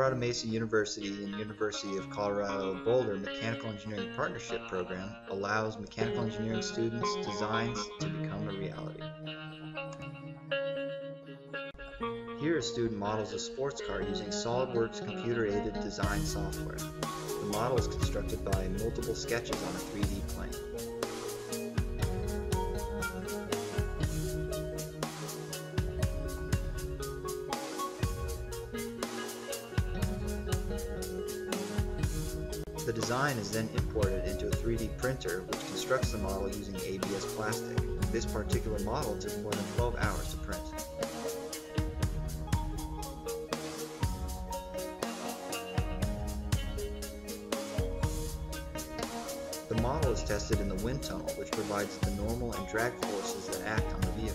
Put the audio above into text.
Colorado Mesa University and University of Colorado Boulder Mechanical Engineering Partnership Program allows mechanical engineering students' designs to become a reality. Here a student models a sports car using SOLIDWORKS computer-aided design software. The model is constructed by multiple sketches on a 3D plane. The design is then imported into a 3D printer which constructs the model using ABS plastic. This particular model took more than 12 hours to print. The model is tested in the wind tunnel which provides the normal and drag forces that act on the vehicle.